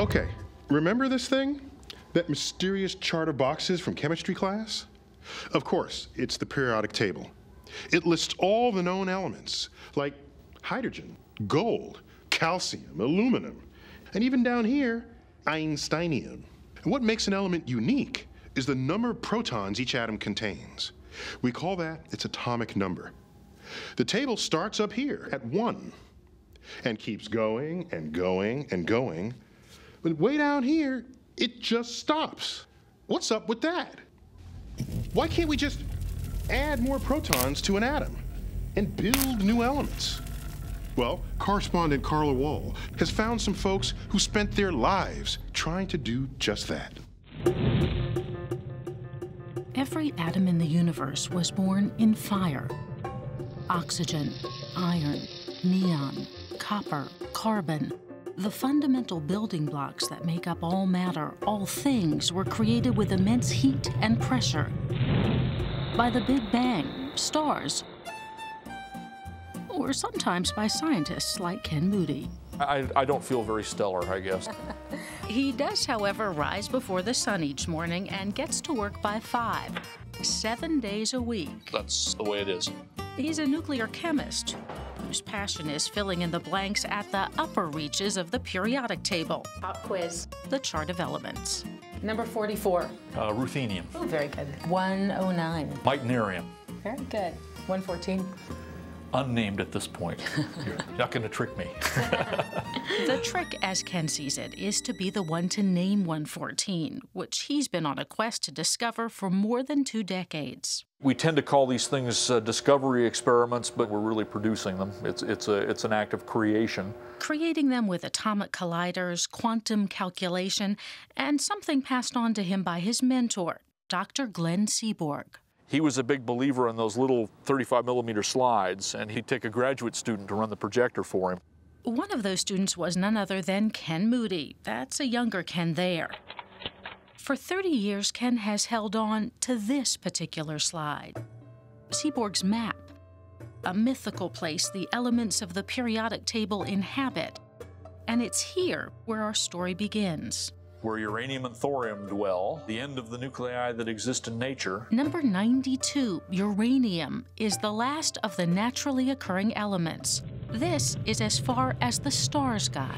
Okay, remember this thing? That mysterious chart of boxes from chemistry class? Of course, it's the periodic table. It lists all the known elements, like hydrogen, gold, calcium, aluminum, and even down here, Einsteinium. And what makes an element unique is the number of protons each atom contains. We call that its atomic number. The table starts up here at one and keeps going and going and going. But way down here, it just stops. What's up with that? Why can't we just add more protons to an atom and build new elements? Well, correspondent Carla Wall has found some folks who spent their lives trying to do just that. Every atom in the universe was born in fire. Oxygen, iron, neon, copper, carbon. The fundamental building blocks that make up all matter, all things, were created with immense heat and pressure. By the Big Bang, stars, or sometimes by scientists like Ken Moody. I, I don't feel very stellar, I guess. He does, however, rise before the sun each morning and gets to work by five, seven days a week. That's the way it is. He's a nuclear chemist whose passion is filling in the blanks at the upper reaches of the periodic table, Pop quiz. the chart of elements. Number 44. Uh, ruthenium, Oh, very good. 109. meitnerium, Very good. 114. Unnamed at this point. You're not going to trick me. The trick, as Ken sees it, is to be the one to name 114, which he's been on a quest to discover for more than two decades. We tend to call these things uh, discovery experiments, but we're really producing them. It's, it's, a, it's an act of creation. creating them with atomic colliders, quantum calculation, and something passed on to him by his mentor, Dr. Glenn Seaborg. He was a big believer in those little 35 millimeter slides, and he'd take a graduate student to run the projector for him. One of those students was none other than Ken Moody. That's a younger Ken there. For 30 years, Ken has held on to this particular slide Seaborg's map, a mythical place the elements of the periodic table inhabit. And it's here where our story begins. Where uranium and thorium dwell, the end of the nuclei that exist in nature, Number 92, uranium, is the last of the naturally occurring elements. This is as far as the stars got.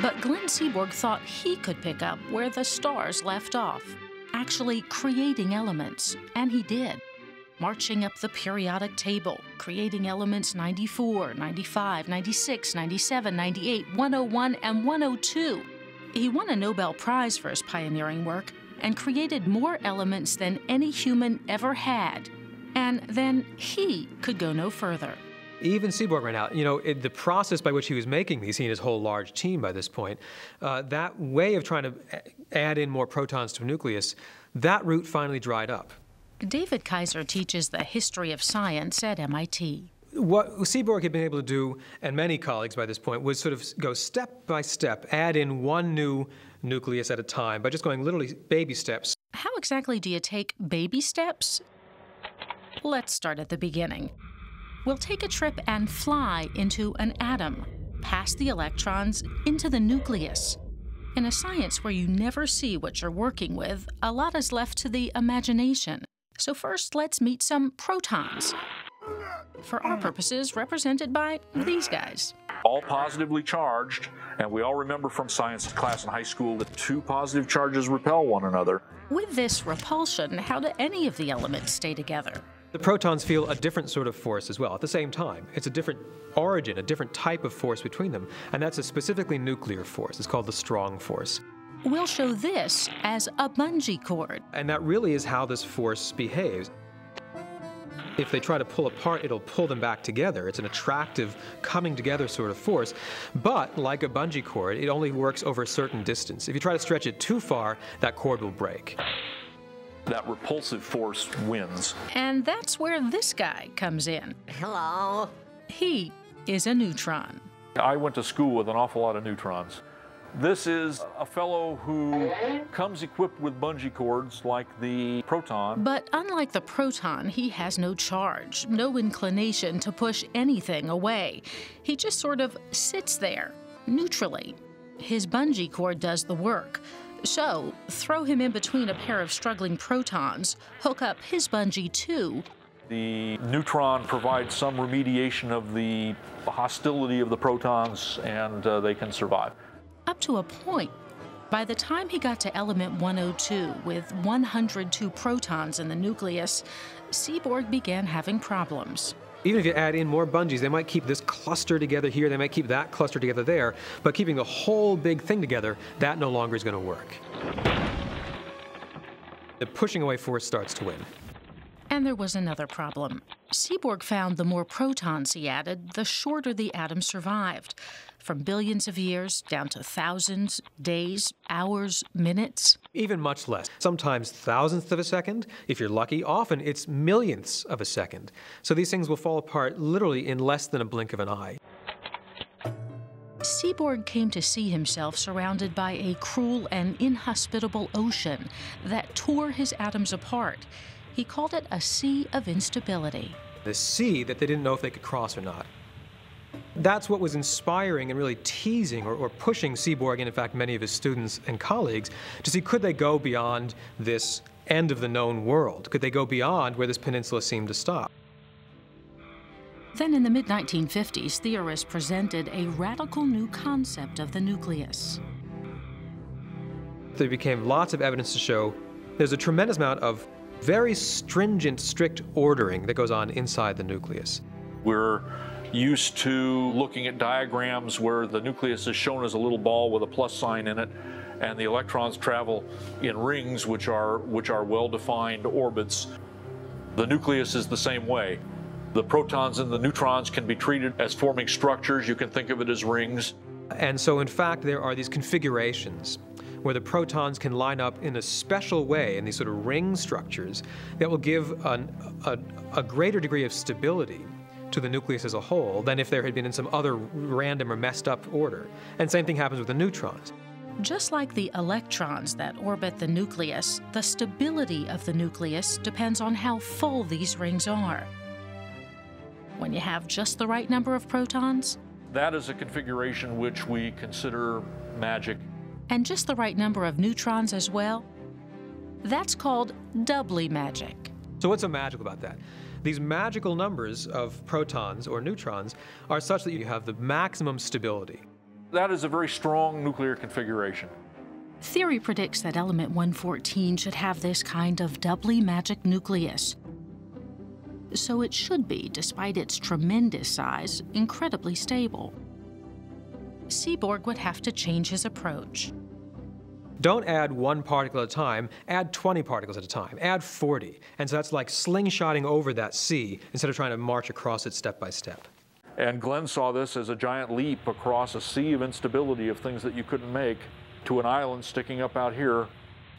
But Glenn Seaborg thought he could pick up where the stars left off, actually creating elements, and he did. Marching up the periodic table, creating elements 94, 95, 96, 97, 98, 101, and 102. He won a Nobel Prize for his pioneering work and created more elements than any human ever had. And then he could go no further. Even Seaborg ran out. You know, it, the process by which he was making these, he and his whole large team by this point, uh, that way of trying to add in more protons to a nucleus, that route finally dried up. David Kaiser teaches the history of science at MIT. What Seaborg had been able to do, and many colleagues by this point, was sort of go step by step, add in one new nucleus at a time by just going literally baby steps. How exactly do you take baby steps? Let's start at the beginning. We'll take a trip and fly into an atom, past the electrons into the nucleus. In a science where you never see what you're working with, a lot is left to the imagination. So, first, let's meet some protons. For our purposes, represented by these guys. all positively charged, and we all remember from science class in high school that two positive charges repel one another. With this repulsion, how do any of the elements stay together? The protons feel a different sort of force as well at the same time. It's a different origin, a different type of force between them, and that's a specifically nuclear force. It's called the strong force. We'll show this as a bungee cord. And that really is how this force behaves. If they try to pull apart, it'll pull them back together. It's an attractive, coming together sort of force. But like a bungee cord, it only works over a certain distance. If you try to stretch it too far, that cord will break. That repulsive force wins. And that's where this guy comes in. Hello. He is a neutron. I went to school with an awful lot of neutrons. This is a fellow who comes equipped with bungee cords like the proton. But unlike the proton, he has no charge, no inclination to push anything away. He just sort of sits there, neutrally. His bungee cord does the work. So, throw him in between a pair of struggling protons, hook up his bungee too, the neutron provides some remediation of the hostility of the protons and uh, they can survive. Up to a point. By the time he got to element 102 with 102 protons in the nucleus, Seaborg began having problems. Even if you add in more bungees, they might keep this cluster together here, they might keep that cluster together there, but keeping the whole big thing together, that no longer is going to work. The pushing away force starts to win. And there was another problem. Seaborg found the more protons he added, the shorter the atom survived. From billions of years down to thousands, days, hours, minutes. Even much less. Sometimes thousandths of a second. If you're lucky, often it's millionths of a second. So these things will fall apart literally in less than a blink of an eye. Seaborg came to see himself surrounded by a cruel and inhospitable ocean that tore his atoms apart. He called it a sea of instability. The sea that they didn't know if they could cross or not. That's what was inspiring and really teasing or, or, pushing Seaborg and, in fact, many of his students and colleagues to see could they go beyond this end of the known world? Could they go beyond where this peninsula seemed to stop? Then, in the mid 1950s, theorists presented a radical new concept of the nucleus. There became lots of evidence to show there's a tremendous amount of very stringent, strict ordering that goes on inside the nucleus. We're used to looking at diagrams where the nucleus is shown as a little ball with a plus sign in it and the electrons travel in rings which are which are well-defined orbits. The nucleus is the same way. The protons and the neutrons can be treated as forming structures. You can think of it as rings. And so in fact there are these configurations where the protons can line up in a special way in these sort of ring structures that will give an, a, a greater degree of stability to the nucleus as a whole than if there had been in some other random or messed up order. And same thing happens with the neutrons. Just like the electrons that orbit the nucleus, the stability of the nucleus depends on how full these rings are. When you have just the right number of protons, that is a configuration which we consider magic and just the right number of neutrons as well. That's called doubly magic. So, what's so magical about that? These magical numbers of protons or neutrons are such that you have the maximum stability. That is a very strong nuclear configuration. Theory predicts that element 114 should have this kind of doubly magic nucleus. So it should be, despite its tremendous size, incredibly stable. Seaborg would have to change his approach. Don't add one particle at a time, add 20 particles at a time, add 40. And so that's like slingshotting over that sea instead of trying to march across it step by step. And Glenn saw this as a giant leap across a sea of instability of things that you couldn't make to an island sticking up out here.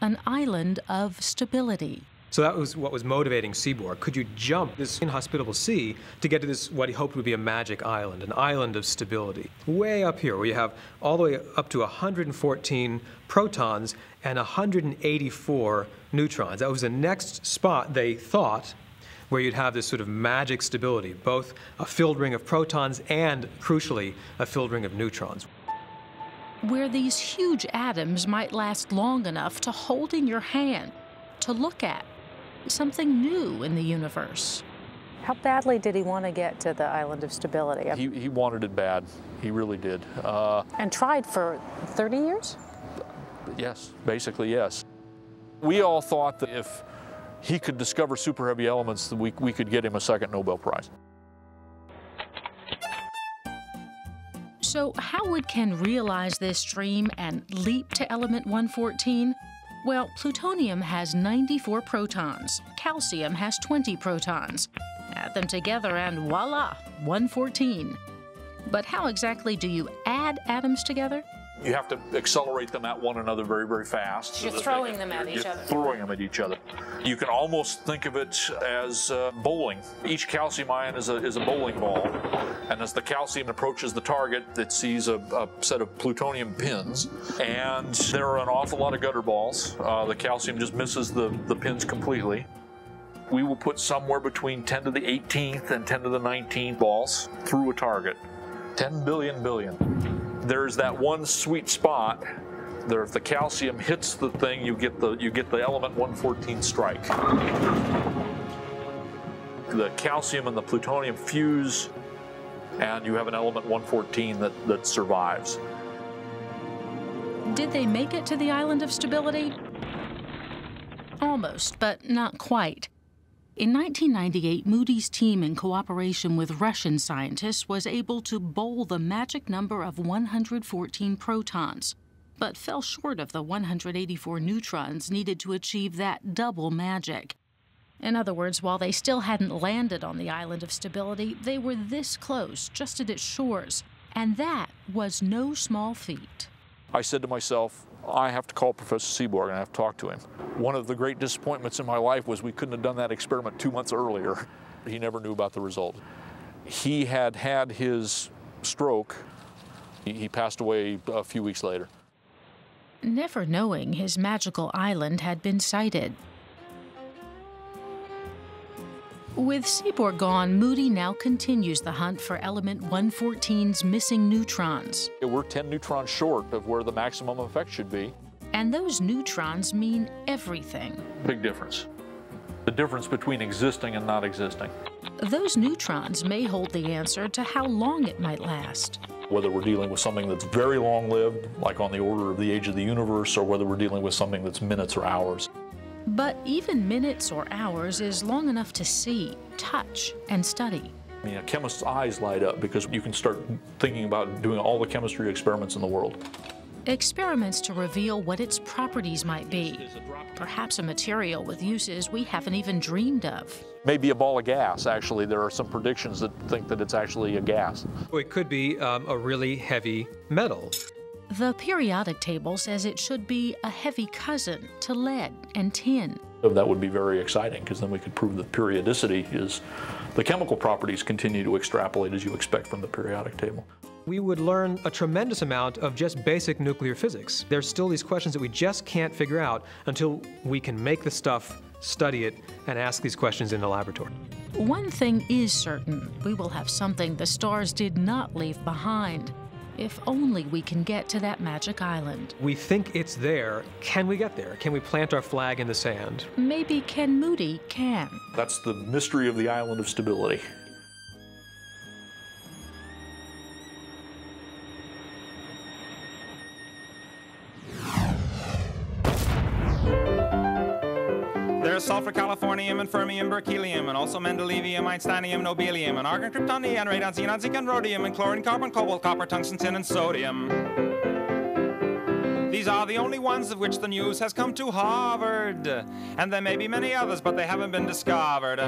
An island of stability. So that was what was motivating Seaborg. Could you jump this inhospitable sea to get to this, what he hoped would be a magic island, an island of stability? Way up here, where you have all the way up to 114 protons and 184 neutrons. That was the next spot they thought where you'd have this sort of magic stability, both a filled ring of protons and, crucially, a filled ring of neutrons. Where these huge atoms might last long enough to hold in your hand, to look at, something new in the universe. How badly did he want to get to the island of stability? He, he wanted it bad. He really did. Uh, and tried for 30 years? Yes, basically, yes. We all thought that if he could discover super heavy elements, that we, we could get him a second Nobel Prize. So, how would Ken realize this dream and leap to element 114? Well, plutonium has 94 protons, calcium has 20 protons. Add them together and voila, 114. But how exactly do you add atoms together? You have to accelerate them at one another very, very fast. So you're throwing them at each other. Throwing them at each other. You can almost think of it as uh, bowling. Each calcium ion is a, is a bowling ball, and as the calcium approaches the target, it sees a, a set of plutonium pins, and there are an awful lot of gutter balls. Uh, the calcium just misses the, the pins completely we will put somewhere between 10 to the 18th and 10 to the 19th balls through a target. 10 billion billion. there's that one sweet spot there if the calcium hits the thing you get the you get the element 114 strike. The calcium and the plutonium fuse and you have an element 114 that, that survives. Did they make it to the island of stability? Almost but not quite. In 1998, Moody's team, in cooperation with Russian scientists, was able to bowl the magic number of 114 protons, but fell short of the 184 neutrons needed to achieve that double magic. In other words, while they still hadn't landed on the island of stability, they were this close, just at its shores, and that was no small feat. I said to myself, I have to call Professor Seaborg and I have to talk to him. One of the great disappointments in my life was we couldn't have done that experiment two months earlier. He never knew about the result. He had had his stroke. He, he passed away a few weeks later. Never knowing his magical island had been sighted, with Seaborg gone, Moody now continues the hunt for element 114's missing neutrons. We're 10 neutrons short of where the maximum effect should be. And those neutrons mean everything. Big difference. The difference between existing and not existing. Those neutrons may hold the answer to how long it might last. Whether we're dealing with something that's very long lived, like on the order of the age of the universe, or whether we're dealing with something that's minutes or hours. But even minutes or hours is long enough to see, touch, and study. I mean, a chemist's eyes light up because you can start thinking about doing all the chemistry experiments in the world. Experiments to reveal what its properties might be. Perhaps a material with uses we haven't even dreamed of. Maybe a ball of gas, actually. There are some predictions that think that it's actually a gas. It could be um, a really heavy metal. The periodic table says it should be a heavy cousin to lead and tin. That would be very exciting because then we could prove that periodicity is the chemical properties continue to extrapolate as you expect from the periodic table. We would learn a tremendous amount of just basic nuclear physics. There's still these questions that we just can't figure out until we can make the stuff, study it, and ask these questions in the laboratory. One thing is certain we will have something the stars did not leave behind if only we can get to that magic island. We think it's there. Can we get there? Can we plant our flag in the sand? Maybe Ken Moody can. That's the mystery of the island of stability. Sulfur, californium, and fermium, berkelium, and also mendelevium, einsteinium, nobelium, and argon, krypton, neon, radon, xenon, zinc, and rhodium, and chlorine, carbon, cobalt, copper, tungsten, tin, and sodium. These are the only ones of which the news has come to Harvard. And there may be many others, but they haven't been discovered.